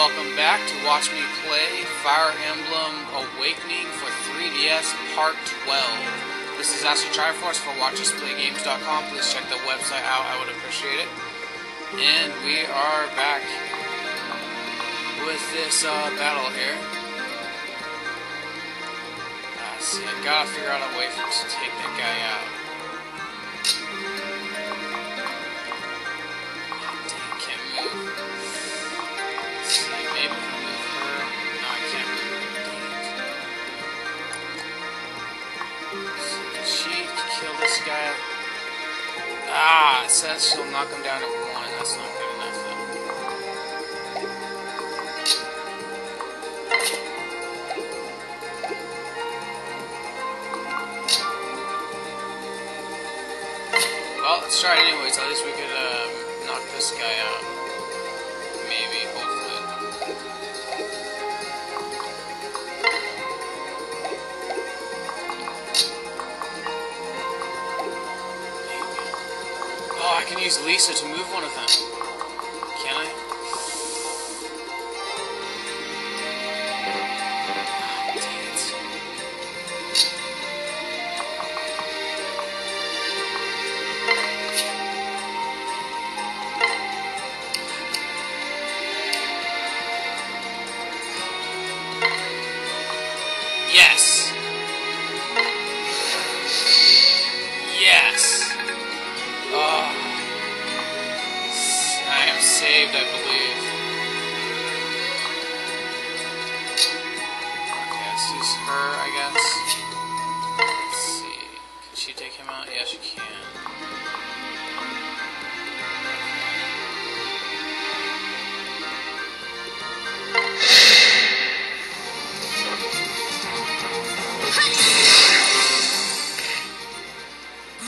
welcome back to watch me play Fire Emblem Awakening for 3DS Part 12. This is Astro Triforce for WatchUsPlayGames.com. Please check the website out, I would appreciate it. And we are back with this uh, battle here. Uh, see, I gotta figure out a way for to take that guy out. Ah, it says she'll knock him down to one. That's not good enough, though. Well, let's try it anyways. At least we could um, knock this guy out. Can use Lissa to move one of them. She take him out? Yeah, she can.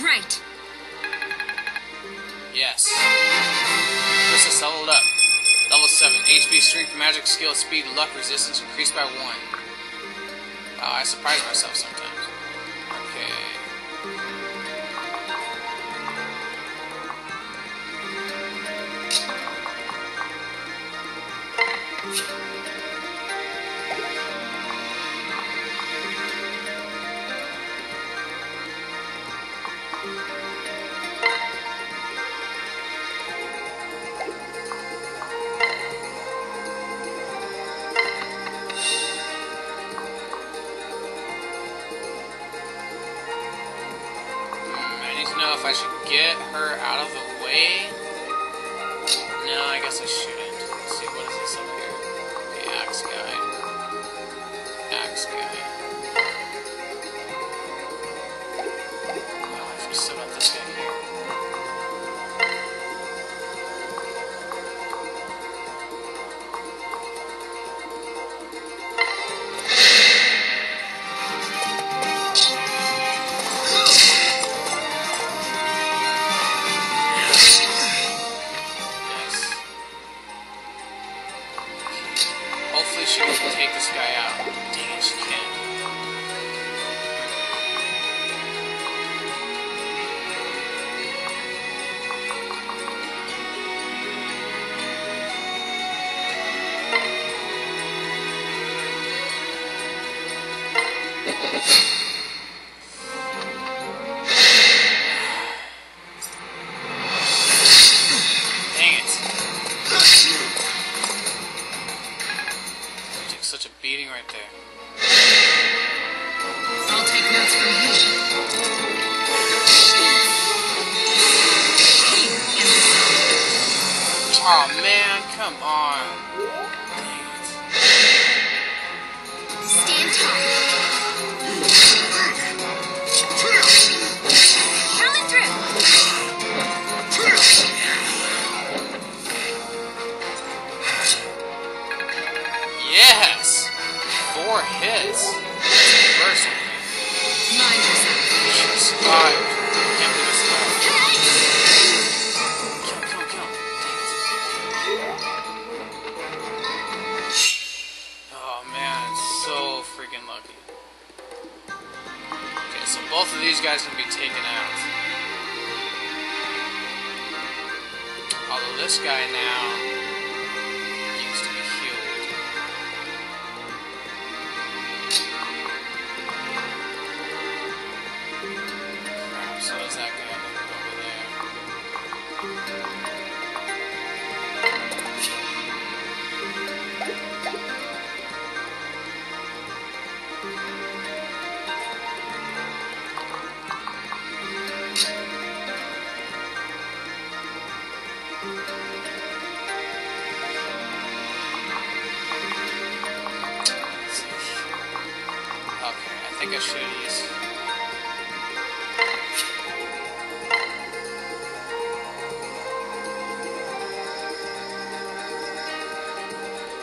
Great. Yes. is leveled up. Level 7. HP, strength, magic, skill, speed, luck, resistance increased by 1. Wow, I surprise myself sometimes.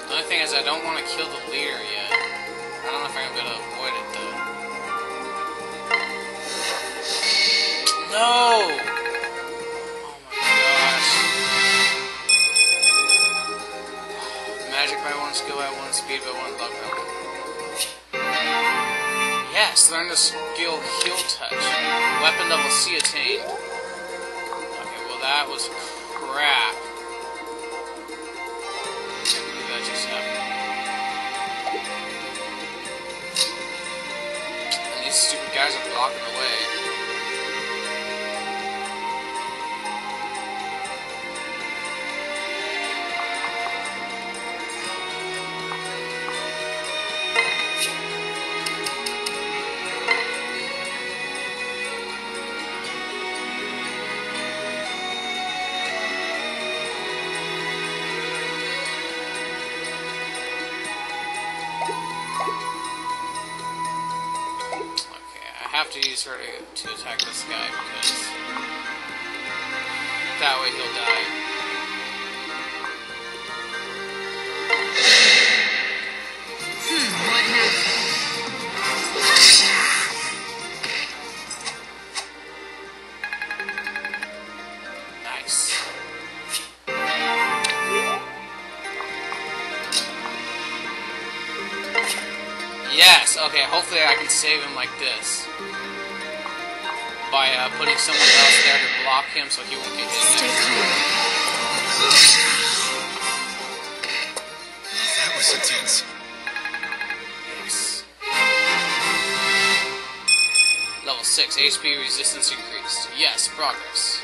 The only thing is I don't want to kill the leader yet. I don't know if I'm gonna avoid it though. No! Oh my gosh. Magic by one, skill by one, speed by one, luck by one. Yes, learn the skill Heal Touch. Weapon level C attained. Okay, well that was crap. 6, HP resistance increased. Yes, progress.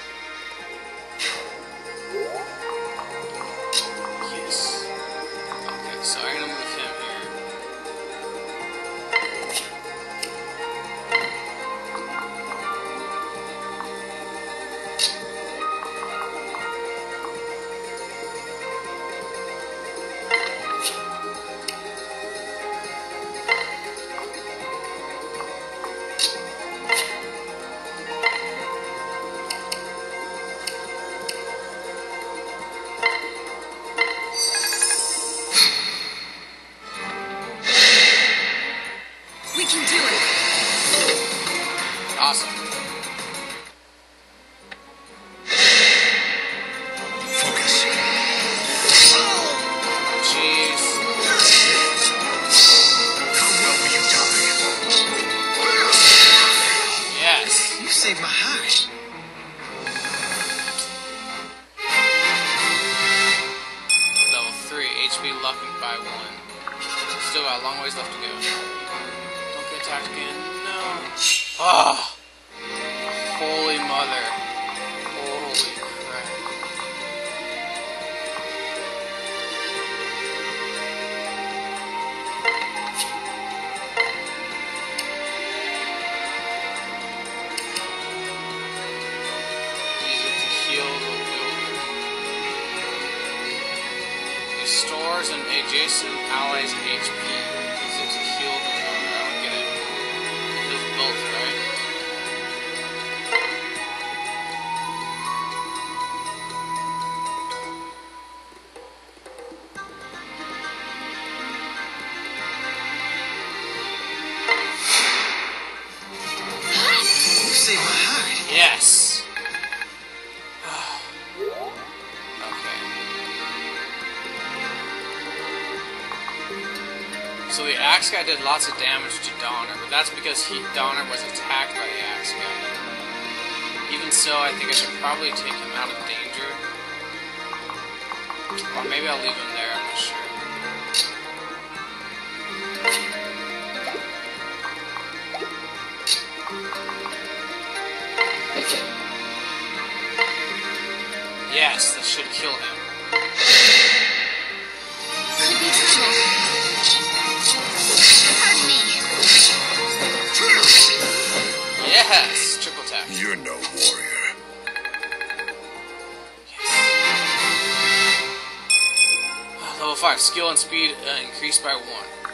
Guy did lots of damage to Donner, but that's because he Donner was attacked by the axe guy. Even so, I think I should probably take him out of danger. Or maybe I'll leave him there, I'm not sure. Yes, that should kill him. 5, skill and speed uh, increased by 1.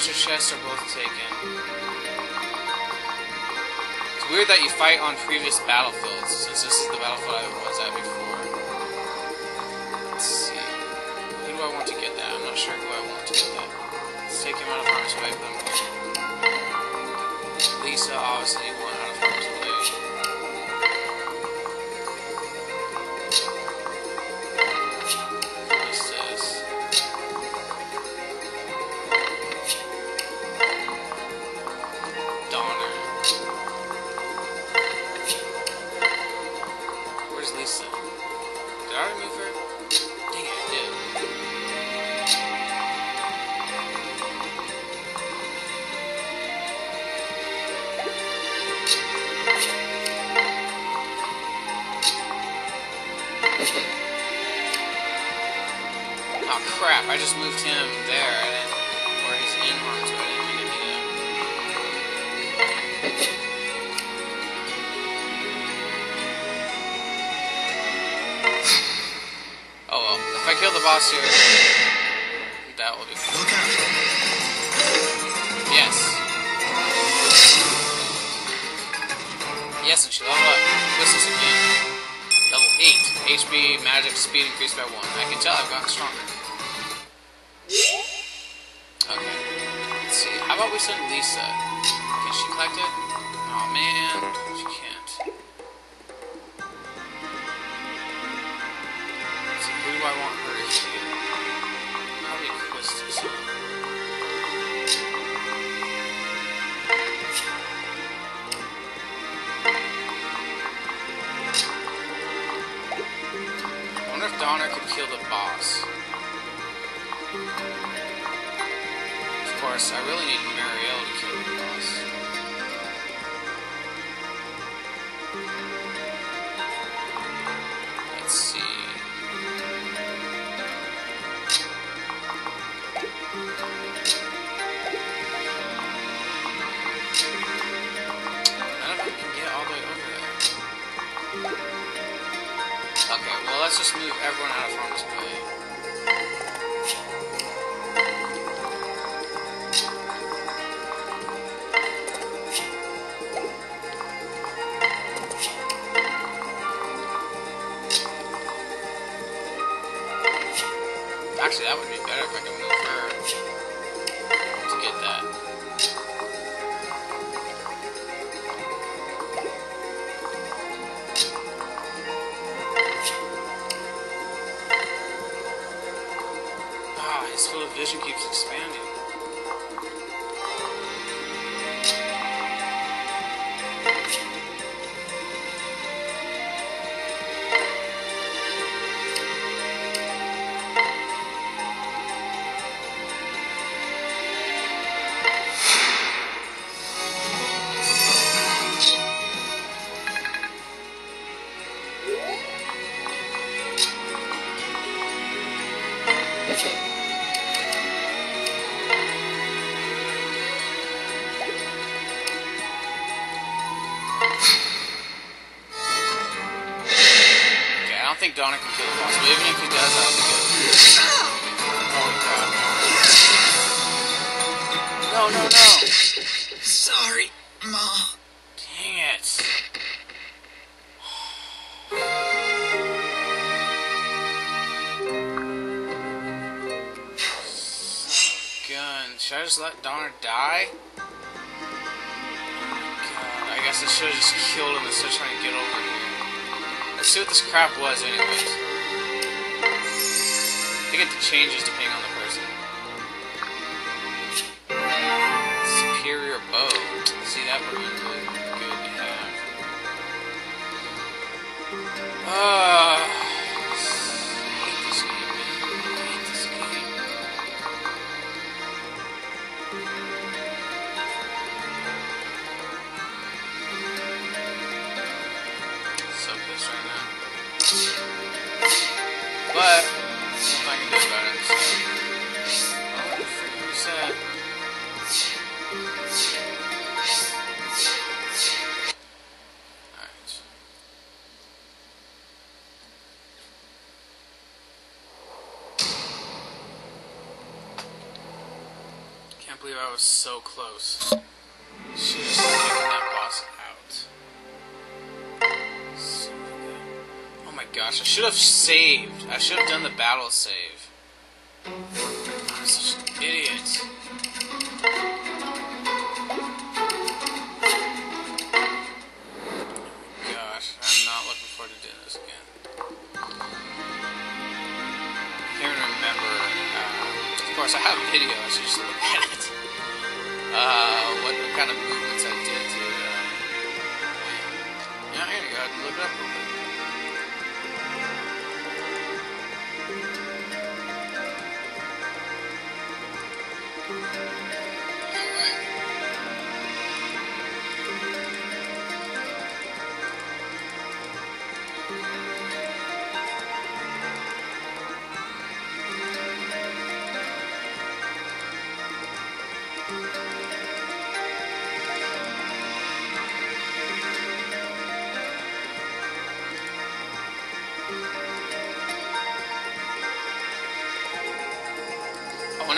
Treasure chests are both taken. It's weird that you fight on previous battlefields, since this is the battlefield I was at before. Let's see. Who do I want to get that? I'm not sure who I want to get that. Let's take him out of harm's way, Lissa obviously went out of harm's Okay, well, let's just move everyone out of harm's way. Actually, that would be better if I could move her. issue keeps expanding. crap was anyways. They get the changes depending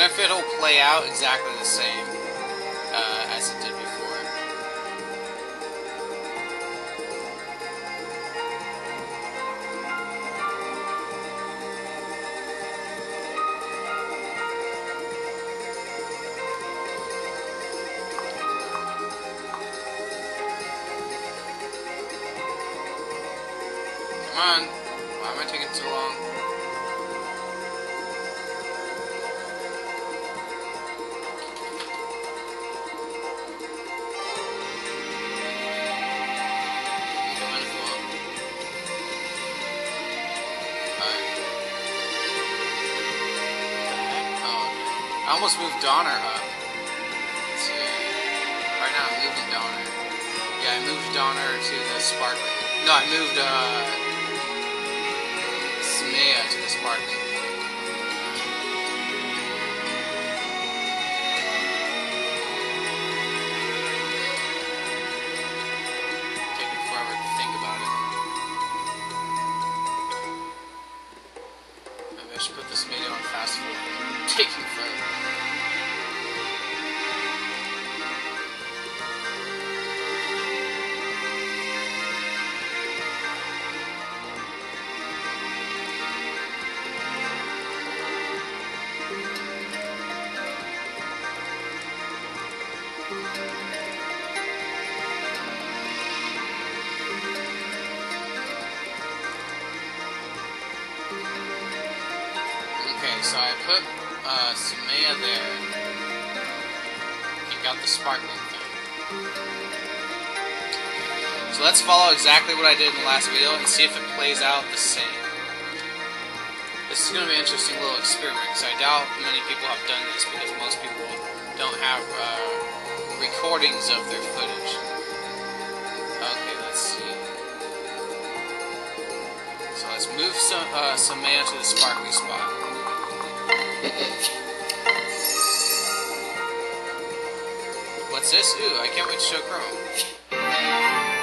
if it'll play out exactly the same. got moved uh, uh, Sumia there. He got the sparkling thing. So let's follow exactly what I did in the last video and see if it plays out the same. This is going to be an interesting little experiment, because I doubt many people have done this, because most people don't have uh, recordings of their footage. Okay, let's see. So let's move some, uh, some to the sparkly spot. What's this? Ooh, I can't wait to show Chrom.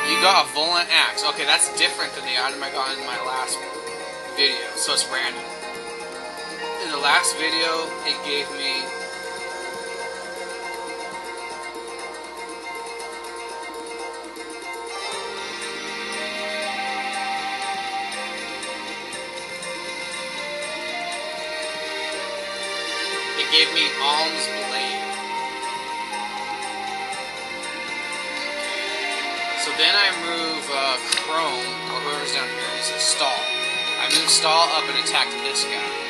You got a Volant Axe. Okay, that's different than the item I got in my last video, so it's random. In the last video, it gave me It gave me Alm's Blade. So then I move uh, Chrom, or whoever's down here, is a Stahl. I move Stahl up and attack this guy.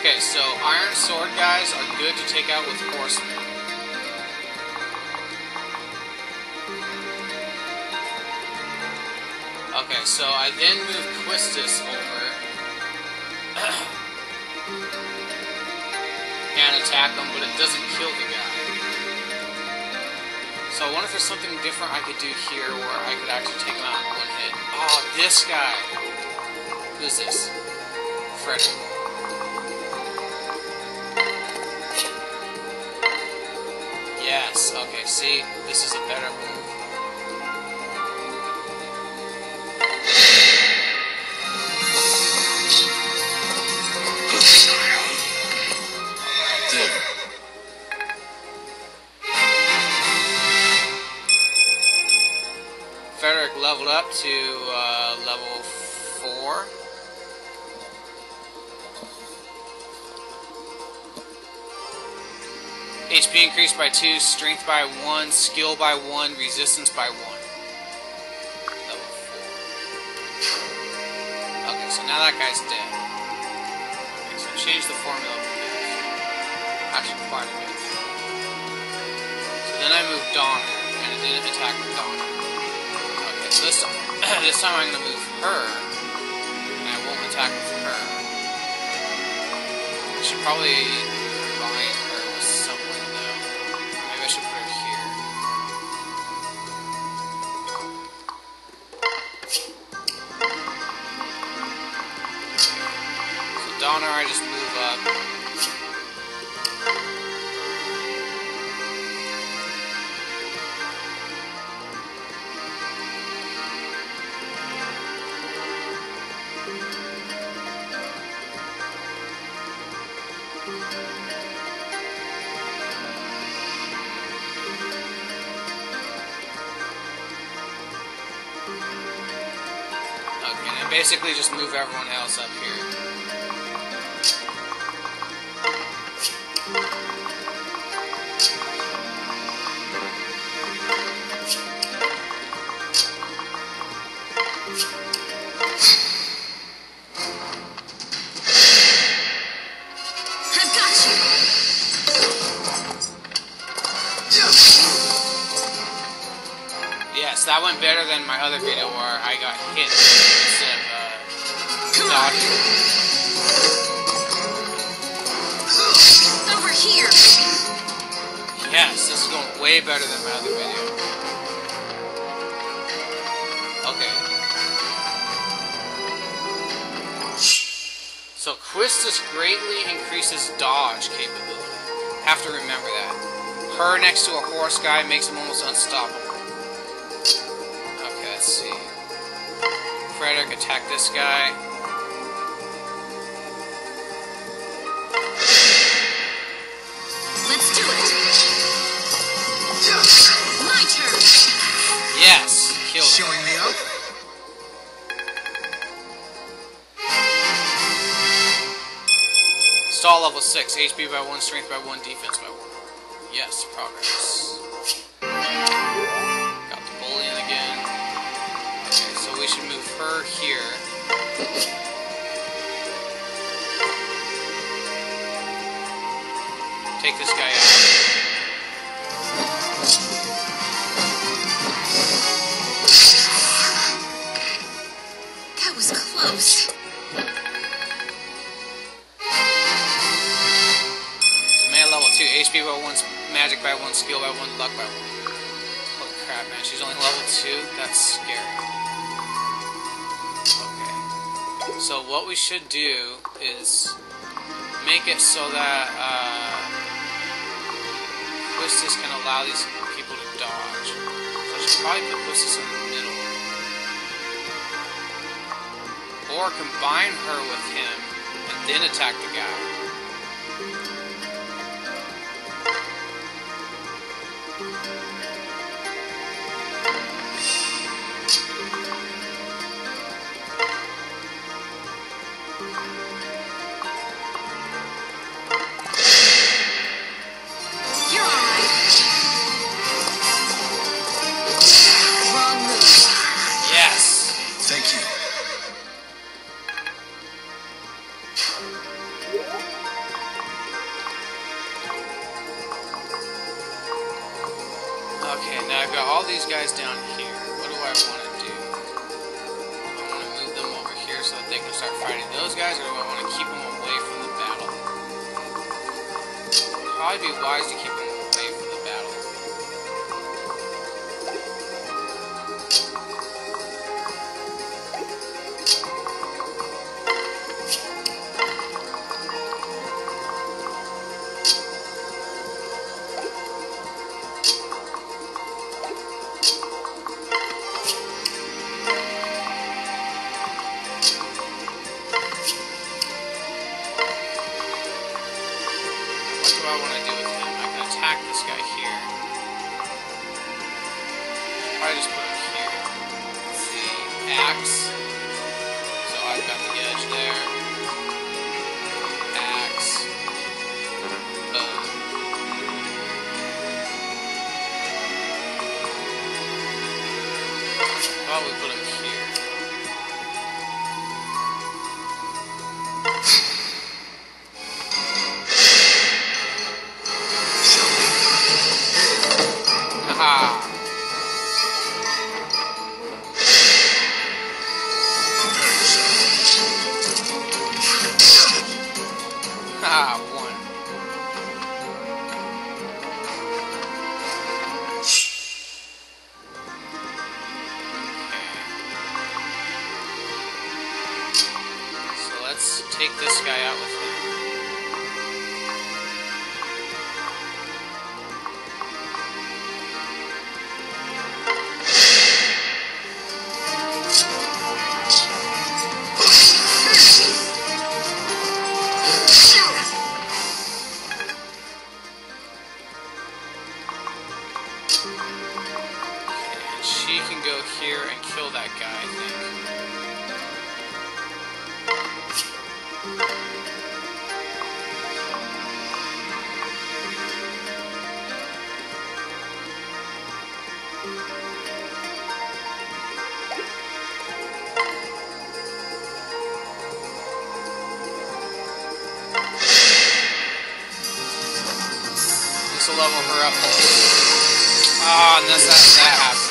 Okay, so Iron Sword guys are good to take out with Horsemen. Okay, so I then move Quistis over and attack him, but it doesn't kill the guy. So I wonder if there's something different I could do here where I could actually take him out in one hit. Oh, this guy. Who's this? Frederick. Okay, see? This is a better move. Frederick leveled up to HP increased by 2, strength by 1, skill by 1, resistance by 1. Level 4. Okay, so now that guy's dead. Okay, so change the formula a bit. Actually, quite a bit. So then I move Donner, and it didn't attack with Donner. Okay, so this time, this time I'm going to move her, and I won't attack with her. I should probably I just move up. Okay, and basically just move everyone else up here. Better than my other video where I got hit instead of uh, dodging. Over here! Yes, this is going way better than my other video. Okay. So Quistis greatly increases dodge capability. Have to remember that. Her next to a horse guy makes him almost unstoppable. Frederick attack this guy. Let's do it! My turn! Yes, killed him. Showing me up? Stahl level 6, HP by 1, strength by 1, defense by 1. Yes, progress. her here. Take this guy out. That was close. Man, level 2. HP by 1, magic by 1, skill by 1, luck by 1. Holy crap, man. She's only level 2? That's scary. So what we should do is make it so that uh, Quistis can allow these people to dodge. So I should probably put Quistis in the middle. Or combine her with him and then attack the guy. level her up. Ah, oh, unless that, that happens.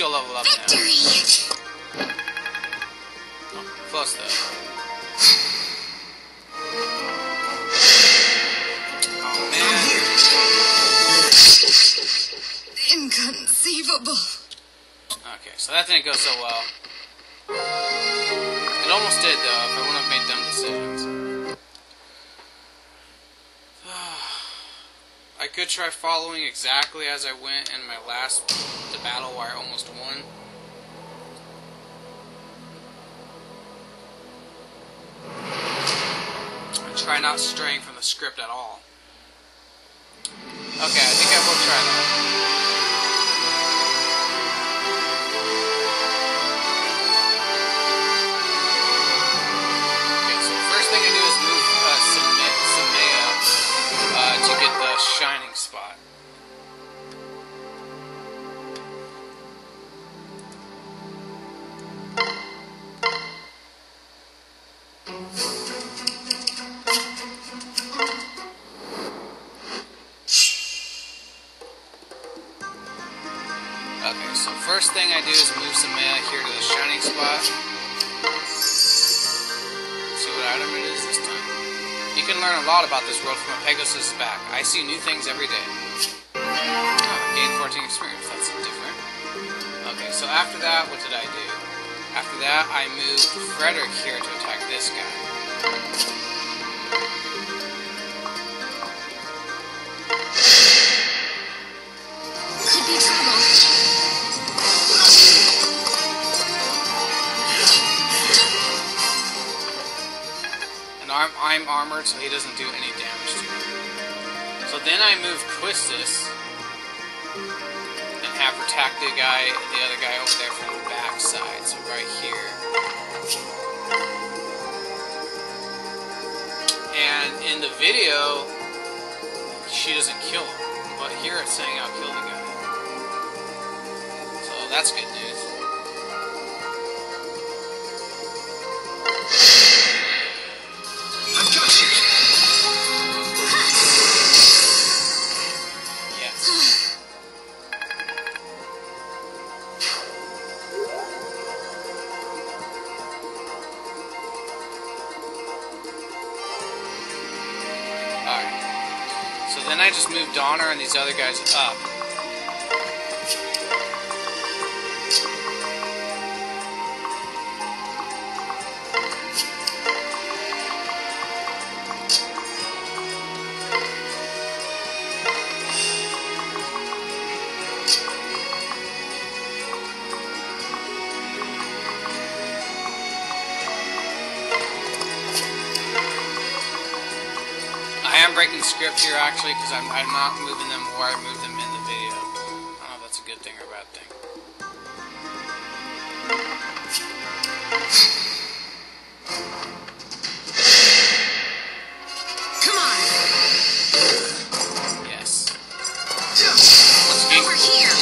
She'll level up now. Victory! Oh, close though. Oh man. Inconceivable. Okay, so that didn't go so well. It almost did though, if I wouldn't have made dumb decisions. I could try following exactly as I went in my last battle where I almost won. And try not straying from the script at all. Okay, I think I will try that. From a Pegasus back. I see new things every day. Oh, gain 14 experience. That's different. Okay, so after that, what did I do? After that, I moved Frederick here to attack this guy. Could be trouble. And I'm, I'm armored, so he doesn't do any damage me. So then I move Quistis and have attack the guy, the other guy over there from the backside. So right here. And in the video, she doesn't kill him, but here it's saying I'll kill the guy. And these other guys up. Script because I'm, I'm not moving them where I moved them in the video. I don't know if that's a good thing or a bad thing. Come on. Yes. Once Over here.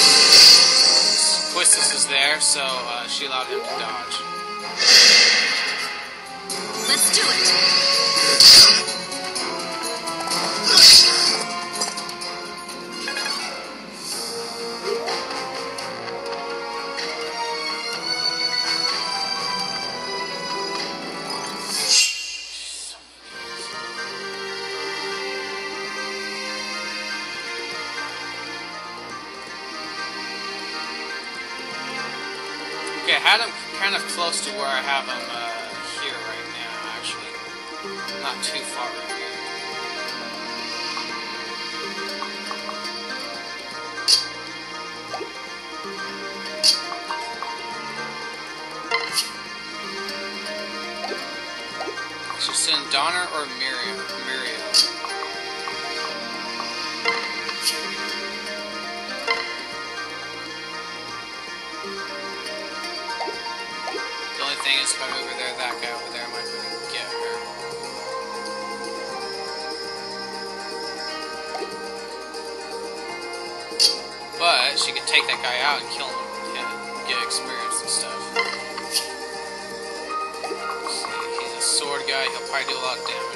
Quistis is there, so uh, she allowed him to dodge. Let's do it. I have him uh, here right now, actually. Not too far removed. I should send Donnel or. Miriam. Over there, that guy over there might be able to get her. But she could take that guy out and kill him and get experience and stuff. See, he's a sword guy, he'll probably do a lot of damage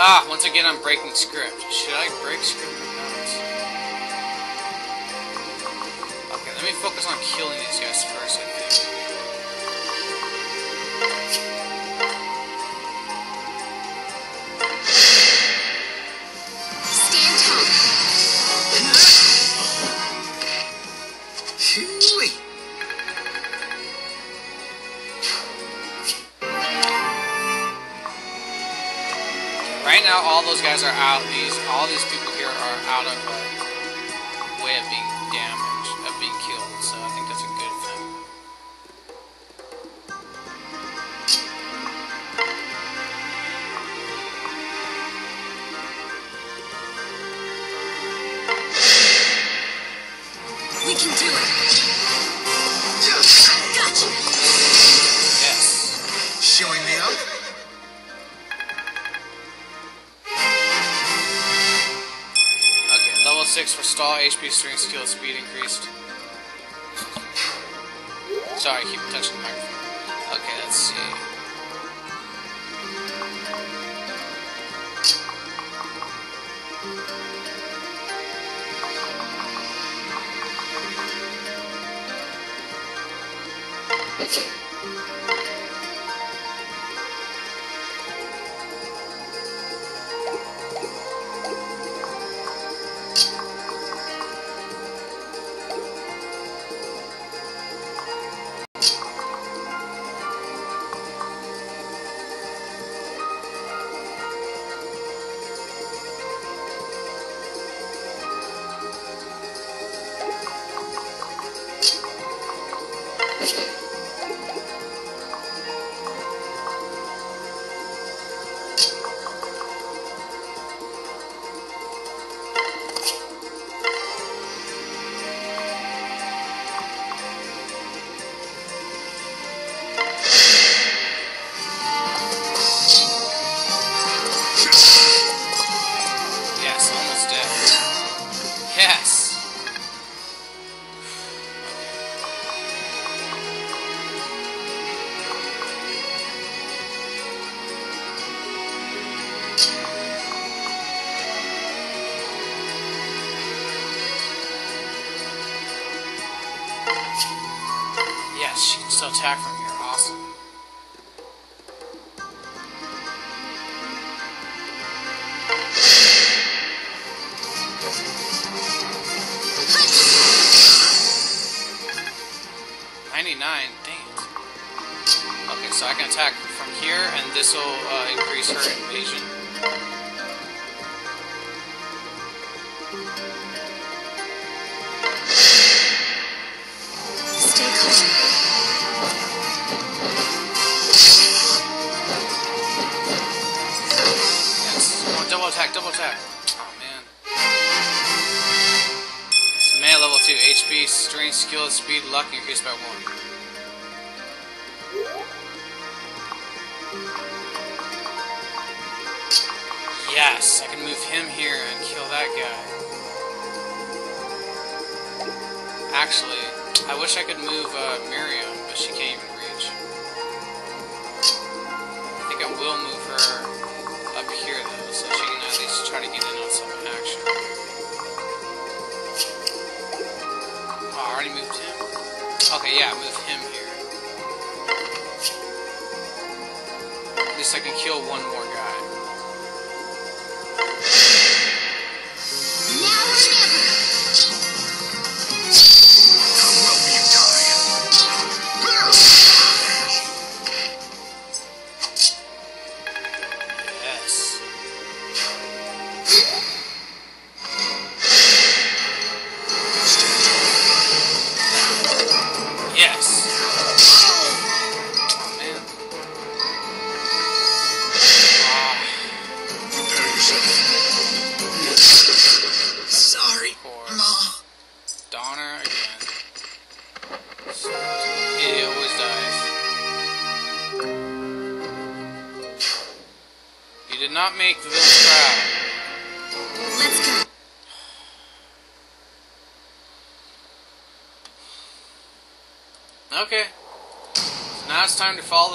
Ah, once again I'm breaking script. Should I break script or not? Okay, let me focus on killing these now, all those guys are out. These, all these people here are out of way of being HP, strength, skill, speed increased. Sorry, I keep touching the microphone.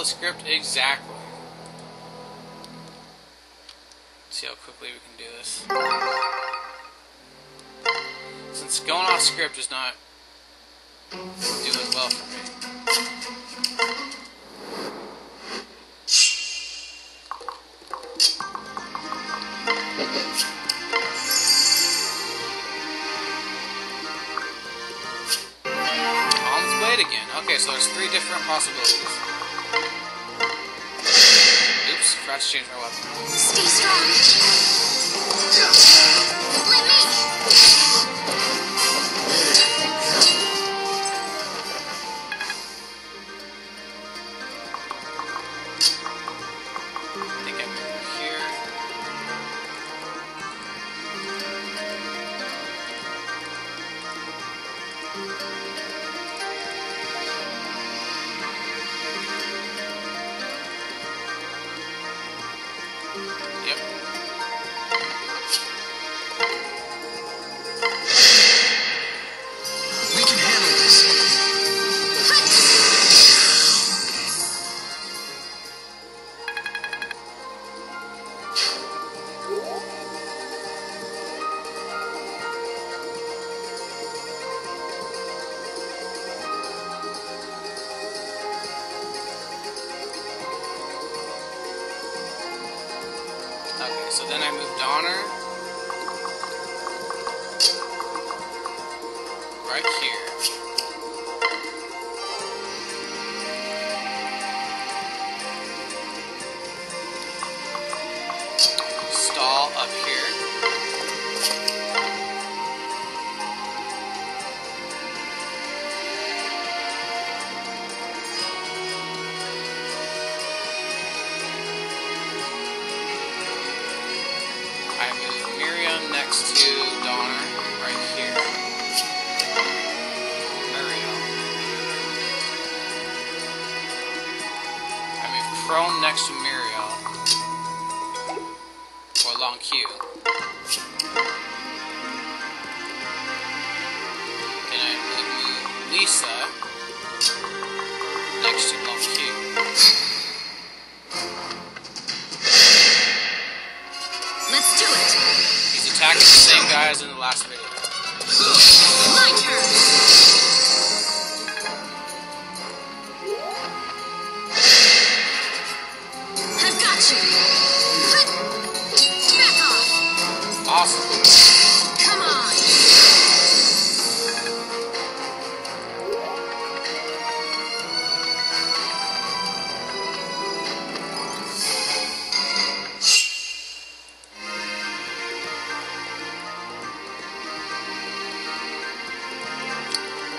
The script exactly. see how quickly we can do this. Since going off script is not doing well for me. Okay, so there's three different possibilities. Stay strong.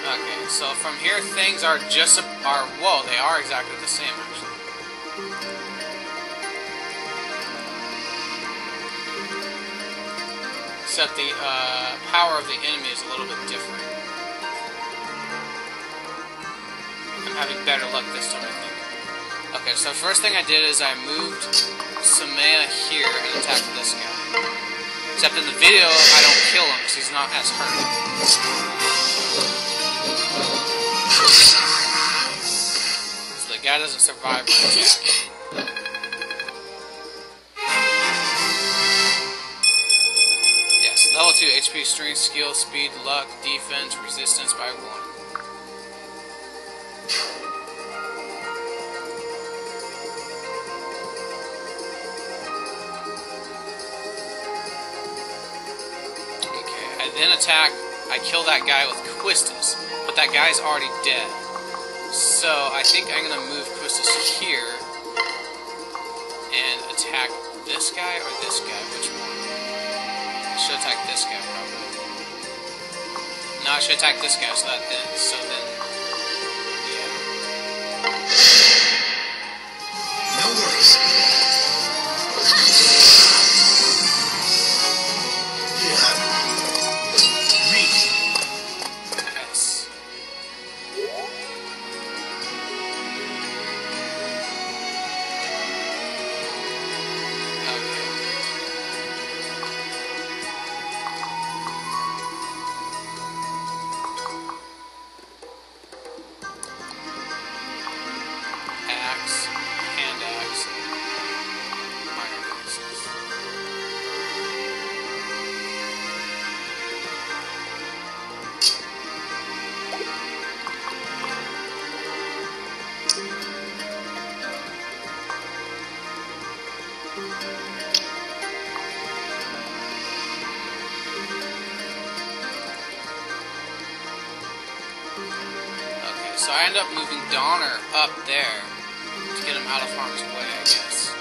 Okay, so from here things are just are whoa, they are exactly the same actually. Except the uh, power of the enemy is a little bit different. I'm having better luck this time, I think. Okay, so first thing I did is I moved Sumia here and attacked this guy. Except in the video, I don't kill him because he's not as hurt. So the guy doesn't survive my attack. Strength, skill, speed, luck, defense, resistance by one. Okay, I then attack. I kill that guy with Quistis, but that guy's already dead. So I think I'm gonna move Quistis here and attack this guy or this guy, which attack this guy probably. No, I should attack this guy. So that then. So then. Yeah. No worries. Up moving Donnel up there to get him out of harm's way, I guess.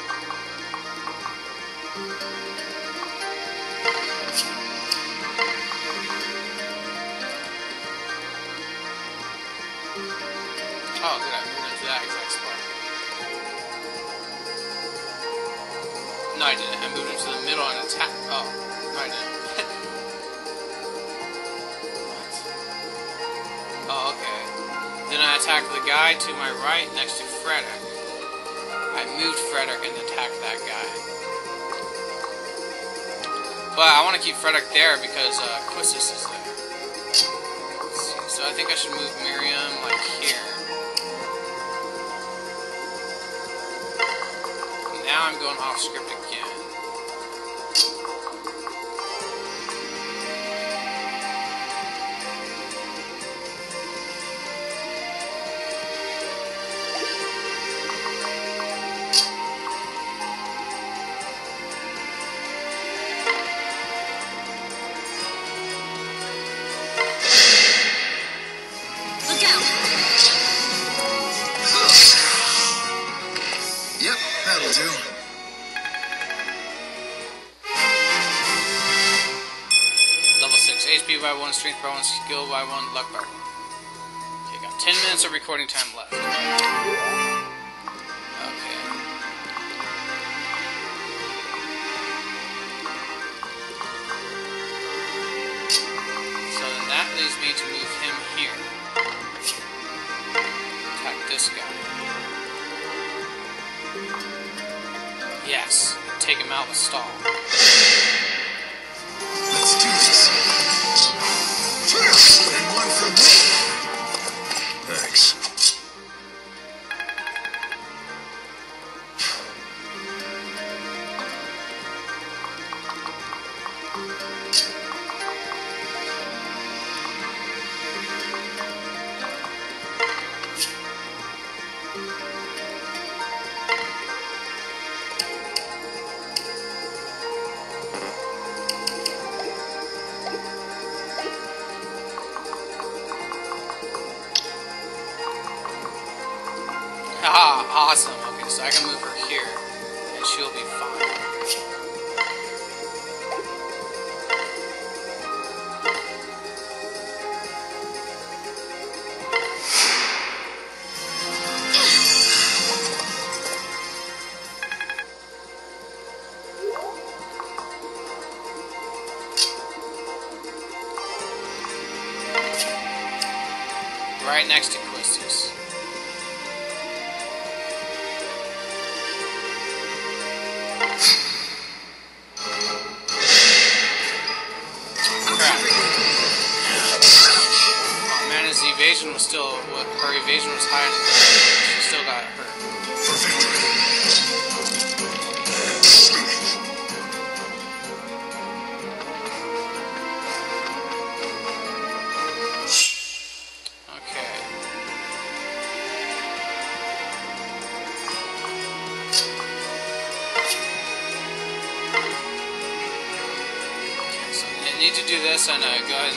Oh, good, I moved into that exact spot. No, I didn't. I moved into the middle and attacked. Oh, no, I didn't. Attacked the guy to my right next to Frederick. I moved Frederick and attacked that guy. But I want to keep Frederick there because uh, Quistis is there. So I think I should move Miriam like here. Now I'm going off script by 1, strength by 1, skill by 1, luck by 1. Okay, got 10 minutes of recording time left. Okay. So that leaves me to move him here. Attack this guy. Yes. Take him out with Stahl. Crap. Oh man, his evasion was still, what, her evasion was higher than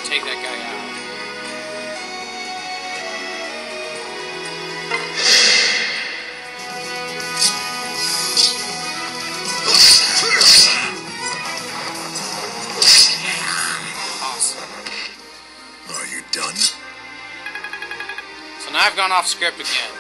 take that guy out. Awesome. Are you done? So now I've gone off script again,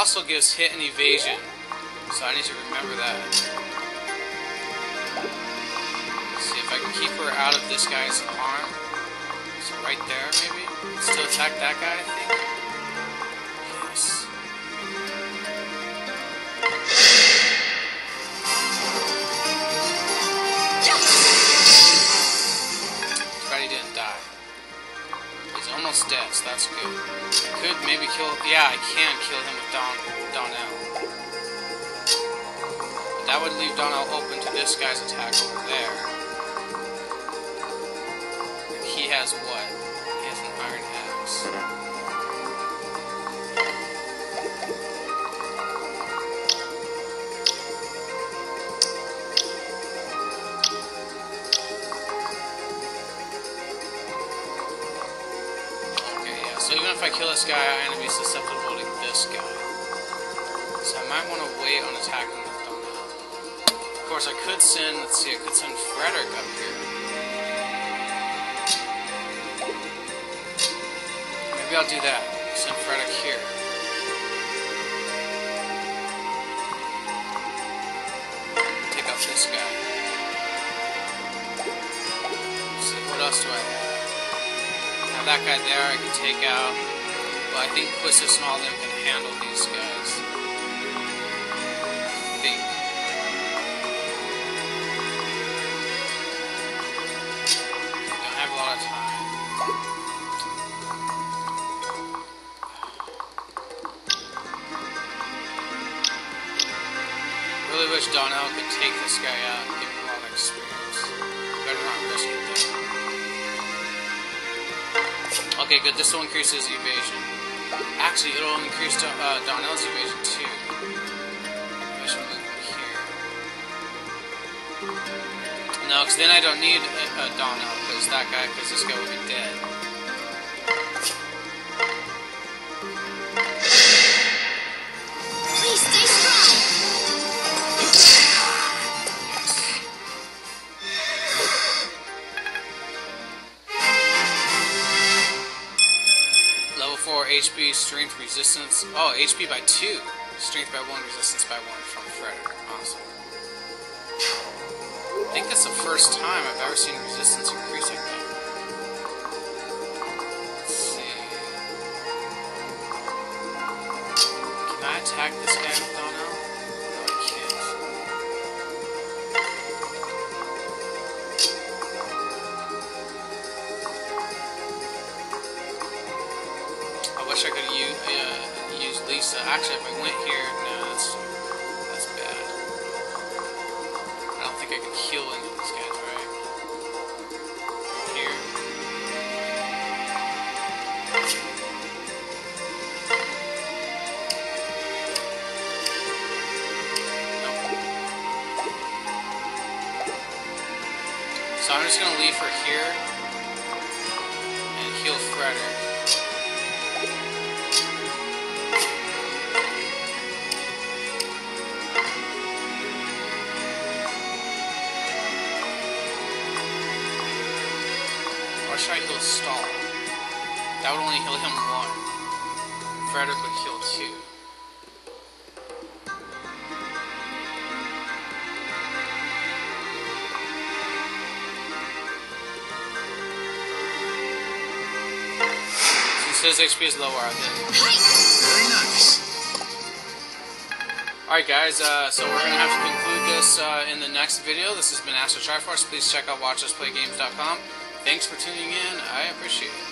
also gives hit and evasion, so I need to remember that. see if I can keep her out of this guy's arm. So right there, maybe? Still attack that guy, I think? Yeah, I can kill him with Don Donnel. But that would leave Donnel open to this guy's attack over there. And he has what? He has an iron axe. If I kill this guy, I'm gonna be susceptible to this guy. So I might want to wait on attacking with Donnel. Of course, I could send. Let's see. I could send Frederick up here. Maybe I'll do that. Send Frederick here. Take out this guy. Let's see. What else do I have? Now that guy there I can take out. I think Quistis and all them can handle these guys. I think. Don't have a lot of time. Really wish Donnel could take this guy out and give him a lot of experience. Better not risk it though. Okay, good. This will increase his evasion. Actually, it'll increase Don- uh, Donnel's evasion too. I should move here. No, because then I don't need uh, Donnel, because that guy, because this guy will be dead. HP, strength, resistance. Oh, HP by 2. Strength by 1, resistance by 1 from Frederick. Awesome. I think that's the first time I've ever seen resistance increase like that. Let's see. Can I attack this guy wish I could use, uh, use Lissa. Actually, if I went here, no, that's that's bad. I don't think I can heal any of these guys, right? Here. Nope. So I'm just gonna leave her here him one. Frederick would kill two. Since his HP is lower, I think. Very nice. Alright guys, uh, so we're going to have to conclude this uh, in the next video. This has been Astro Triforce. Please check out WatchUsPlayGames.com. Thanks for tuning in. I appreciate it.